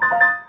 you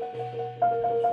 Thank「